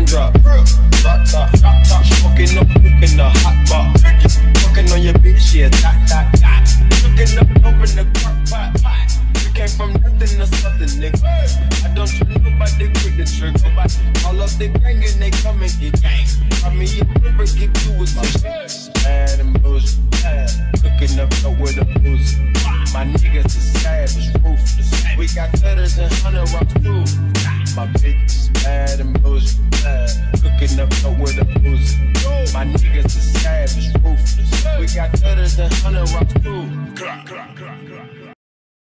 raindrop. Drop top, drop top, smoking up, cooking the hot box. Fucking on your bitch, yeah, dot, dot, dot. Cooking up, open the crock pot, pot. We came from nothing to something, nigga. I don't trust nobody, quick the trigger. All up the gang and they come and get gang. I mean, you never give you a tissue. Bad and bullshit, bad. Cooking up dope with a booze. My niggas is savage, ruthless. We got cutters and hundred rocks too. My bitch is bad and bullshit, up with a booze. My niggas is savage, ruthless. We got cutters and hundred rocks too.